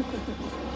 Ha ha ha.